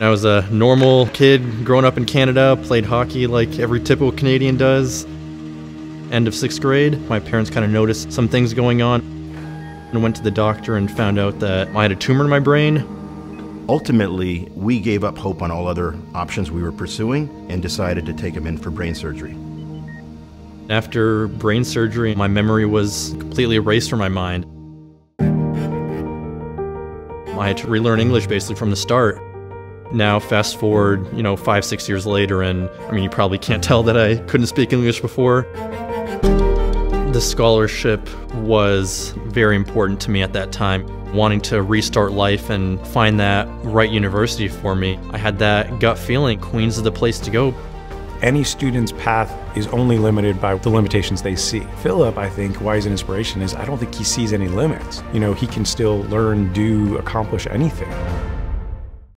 I was a normal kid growing up in Canada, played hockey like every typical Canadian does. End of sixth grade, my parents kind of noticed some things going on and went to the doctor and found out that I had a tumor in my brain. Ultimately, we gave up hope on all other options we were pursuing and decided to take him in for brain surgery. After brain surgery, my memory was completely erased from my mind. I had to relearn English basically from the start. Now, fast forward, you know, five, six years later, and I mean, you probably can't tell that I couldn't speak English before. The scholarship was very important to me at that time. Wanting to restart life and find that right university for me, I had that gut feeling Queens is the place to go. Any student's path is only limited by the limitations they see. Philip, I think, why he's an inspiration is I don't think he sees any limits. You know, he can still learn, do, accomplish anything.